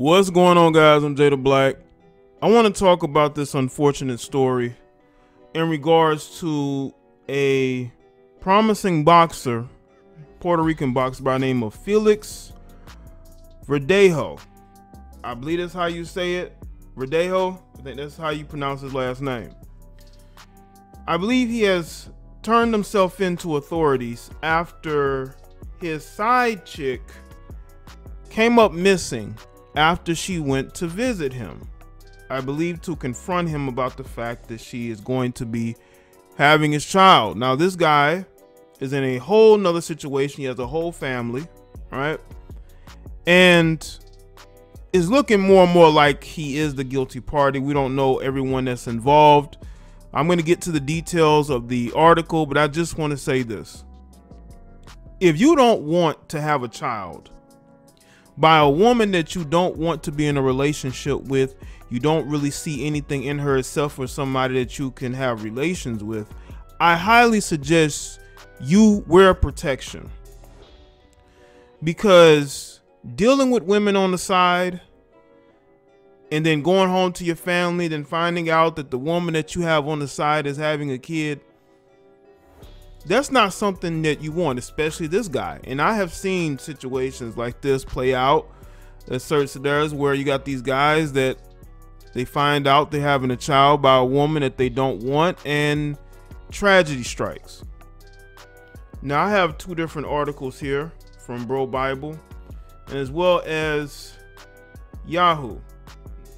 What's going on, guys? I'm Jaye De Black. I want to talk about this unfortunate story in regards to a promising boxer, Puerto Rican boxer by name of Felix Verdejo. I believe that's how you say it. Verdejo. I think that's how you pronounce his last name. I believe he has turned himself into authorities after his side chick came up missing after she went to visit him. I believe to confront him about the fact that she is going to be having his child. Now, this guy is in a whole nother situation. He has a whole family, right? And is looking more and more like he is the guilty party. We don't know everyone that's involved. I'm going to get to the details of the article, but I just want to say this. If you don't want to have a child by a woman that you don't want to be in a relationship with, you don't really see anything in her except or somebody that you can have relations with, I highly suggest you wear protection. Because dealing with women on the side and then going home to your family, then finding out that the woman that you have on the side is having a kid, that's not something that you want, especially this guy. And I have seen situations like this play out at certain scenarios where you got these guys that they find out they're having a child by a woman that they don't want, and tragedy strikes. Now, I have two different articles here from Bro Bible, as well as Yahoo.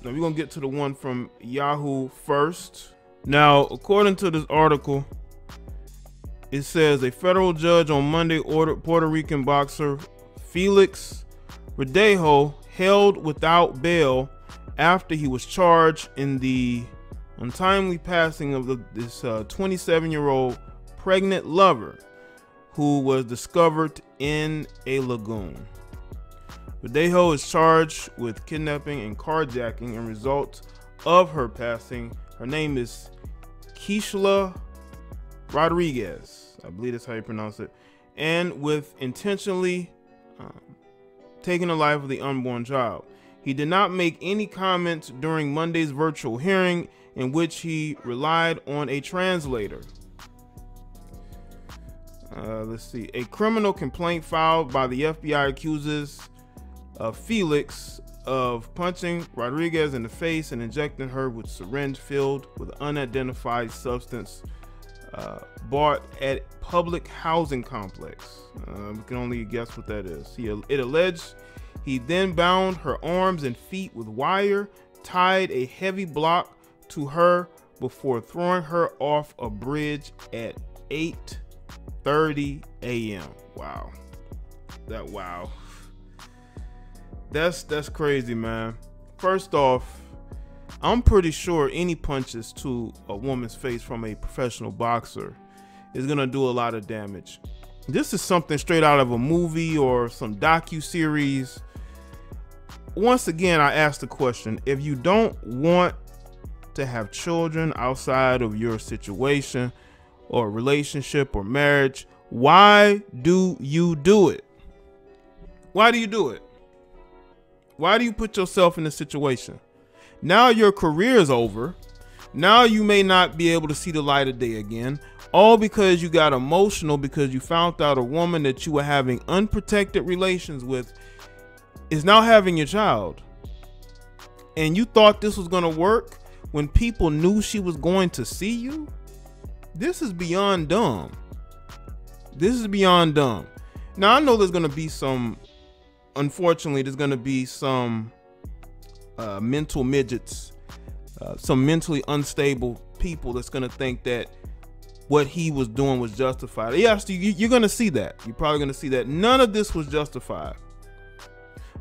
Now we're gonna get to the one from Yahoo first. Now, according to this article, it says a federal judge on Monday ordered Puerto Rican boxer Felix Verdejo held without bail after he was charged in the untimely passing of the, this 27 uh, pregnant lover who was discovered in a lagoon. Verdejo is charged with kidnapping and carjacking in result of her passing. Her name is Keishla Rodriguez. I believe that's how you pronounce it. And with intentionally um, taking the life of the unborn child. He did not make any comments during Monday's virtual hearing in which he relied on a translator. Uh, let's see. A criminal complaint filed by the FBI accuses of Felix of punching Rodriguez in the face and injecting her with syringe filled with unidentified substance uh, bought at public housing complex. Uh, we can only guess what that is. He, it alleged he then bound her arms and feet with wire, tied a heavy block to her before throwing her off a bridge at 8:30 a.m. Wow. That wow. That's that's crazy, man. First off, I'm pretty sure any punches to a woman's face from a professional boxer is gonna do a lot of damage. This is something straight out of a movie or some docu series. Once again, I ask the question: If you don't want to have children outside of your situation or relationship or marriage, why do you do it? Why do you do it? Why do you put yourself in this situation? Now your career is over. Now you may not be able to see the light of day again, all because you got emotional because you found out a woman that you were having unprotected relations with is now having your child. And you thought this was going to work when people knew she was going to see you? This is beyond dumb. This is beyond dumb. Now I know there's going to be some unfortunately, there's going to be some uh, mental midgets, uh, some mentally unstable people that's going to think that what he was doing was justified. Yes, you, are going to see that. You're probably going to see that. None of this was justified.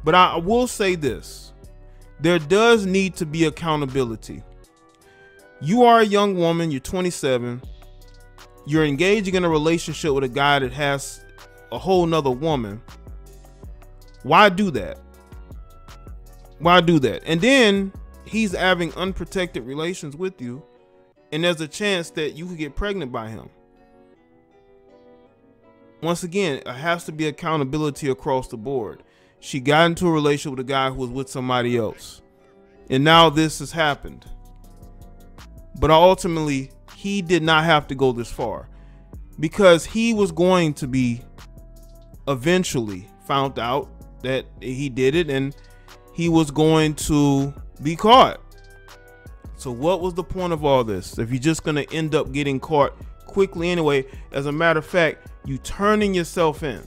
But I will say this there does need to be accountability. You are a young woman, you're 27, you're engaging in a relationship with a guy that has a whole nother woman why do that? Why do that? And then he's having unprotected relations with you, and there's a chance that you could get pregnant by him. Once again, it has to be accountability across the board. she got into a relationship with a guy who was with somebody else. And now this has happened. But ultimately, he did not have to go this far because he was going to be eventually found out that he did it and he was going to be caught. So, what was the point of all this? If you're just going to end up getting caught quickly anyway, as a matter of fact, you turning yourself in.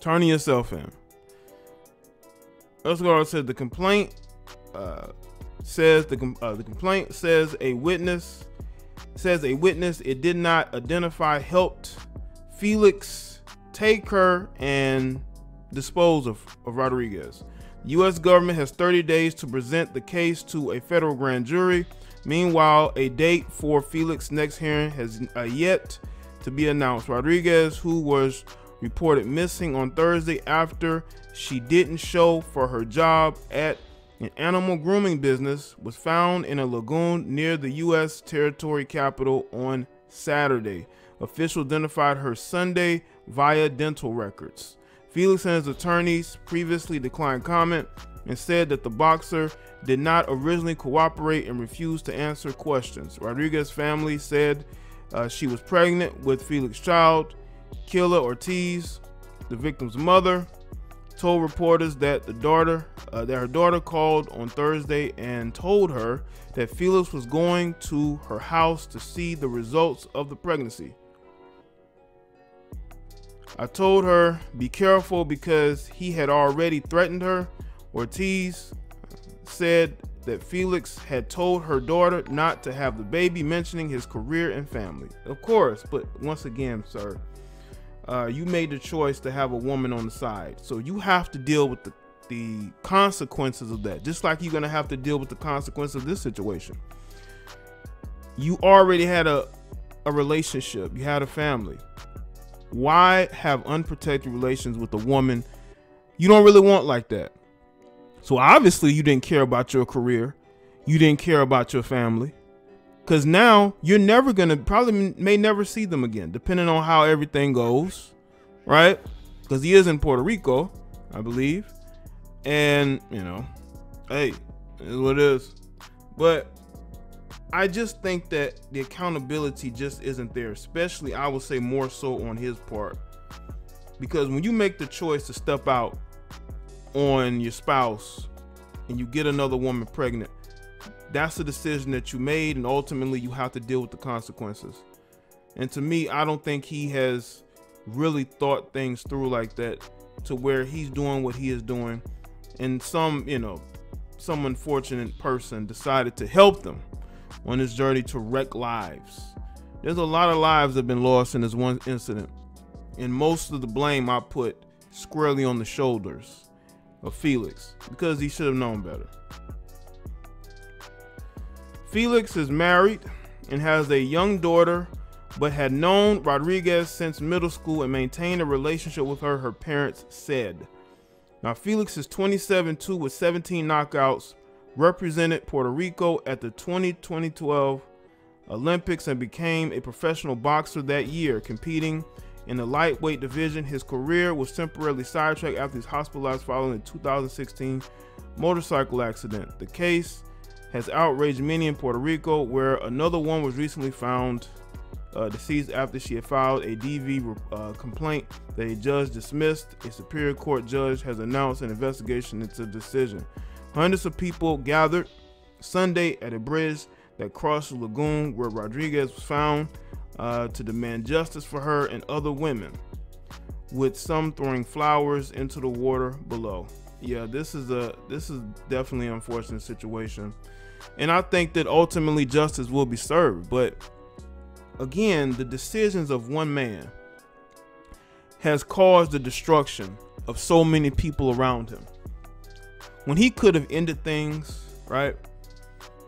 Turning yourself in. Escobar said the complaint uh, says the uh, the complaint says a witness says a witness it did not identify helped Felix take her and dispose of, of Rodriguez. The U.S. government has 30 days to present the case to a federal grand jury. Meanwhile, a date for Felix's next hearing has uh, yet to be announced. Rodriguez, who was reported missing on Thursday after she didn't show for her job at an animal grooming business, was found in a lagoon near the U.S. territory capital on Saturday. Officials identified her Sunday via dental records. Felix and his attorneys previously declined comment and said that the boxer did not originally cooperate and refused to answer questions. Rodriguez's family said uh, she was pregnant with Felix's child. Keila Ortiz, the victim's mother, told reporters that the daughter uh, that her daughter called on Thursday and told her that Felix was going to her house to see the results of the pregnancy. I told her, be careful because he had already threatened her. Ortiz said that Felix had told her daughter not to have the baby, mentioning his career and family. Of course, but once again, sir, uh, you made the choice to have a woman on the side. So you have to deal with the, the consequences of that, just like you're going to have to deal with the consequences of this situation. You already had a, a relationship, you had a family why have unprotected relations with a woman you don't really want like that? So obviously you didn't care about your career. You didn't care about your family. Cause now you're never gonna probably may never see them again, depending on how everything goes, right? Because he is in Puerto Rico, I believe, and you know, hey, is what it is. But I just think that the accountability just isn't there, especially I would say more so on his part. Because when you make the choice to step out on your spouse and you get another woman pregnant, that's a decision that you made, and ultimately you have to deal with the consequences. And to me, I don't think he has really thought things through like that to where he's doing what he is doing. And some, you know, some unfortunate person decided to help them on his journey to wreck lives. There's a lot of lives that have been lost in this one incident, and most of the blame I put squarely on the shoulders of Felix because he should have known better. Felix is married and has a young daughter, but had known Rodriguez since middle school and maintained a relationship with her, her parents said. Now, Felix is 27 2 with 17 knockouts, represented Puerto Rico at the 2012 Olympics and became a professional boxer that year, competing in the lightweight division. His career was temporarily sidetracked after he was hospitalized following a 2016 motorcycle accident. The case has outraged many in Puerto Rico, where another one was recently found uh, deceased after she had filed a DV uh, complaint that a judge dismissed. A Superior Court judge has announced an investigation into the decision. Hundreds of people gathered Sunday at a bridge that crossed the lagoon where Rodriguez was found uh, to demand justice for her and other women, with some throwing flowers into the water below. Yeah, this is a this is definitely an unfortunate situation. And I think that ultimately justice will be served. But again, the decisions of one man has caused the destruction of so many people around him when he could have ended things, right?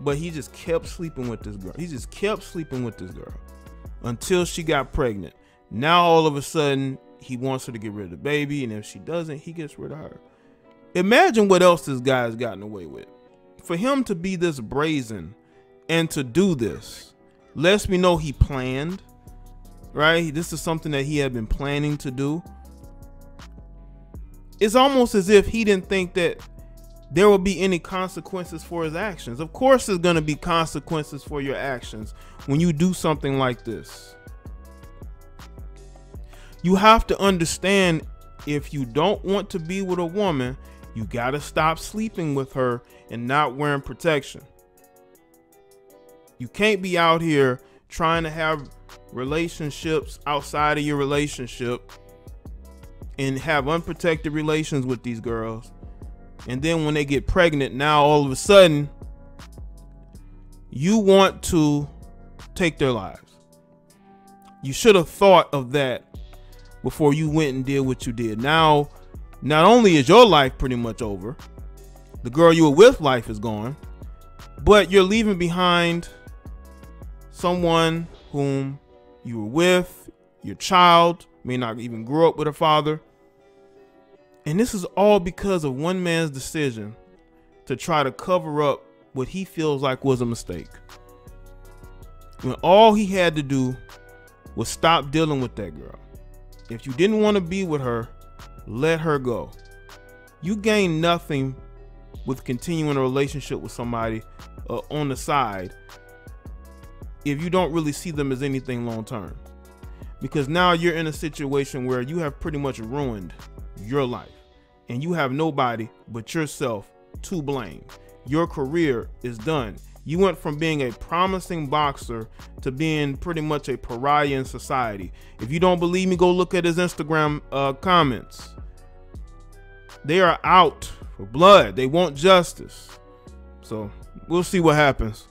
But he just kept sleeping with this girl. He just kept sleeping with this girl until she got pregnant. Now all of a sudden he wants her to get rid of the baby, and if she doesn't, he gets rid of her. Imagine what else this guy has gotten away with. For him to be this brazen and to do this lets me know he planned, right? This is something that he had been planning to do. it's almost as if he didn't think that there will be any consequences for his actions. Of course, there's going to be consequences for your actions when you do something like this. You have to understand if you don't want to be with a woman, you got to stop sleeping with her and not wearing protection. You can't be out here trying to have relationships outside of your relationship and have unprotected relations with these girls. And then when they get pregnant, now all of a sudden, you want to take their lives. You should have thought of that before you went and did what you did. Now, not only is your life pretty much over, the girl you were with life is gone, but you're leaving behind someone whom you were with, your child may not even grow up with a father. And this is all because of one man's decision to try to cover up what he feels like was a mistake. When all he had to do was stop dealing with that girl. If you didn't want to be with her, let her go. You gain nothing with continuing a relationship with somebody uh, on the side if you don't really see them as anything long term. Because now you're in a situation where you have pretty much ruined your life and you have nobody but yourself to blame. Your career is done. You went from being a promising boxer to being pretty much a pariah in society. If you don't believe me, go look at his Instagram uh, comments. They are out for blood. They want justice. So we'll see what happens.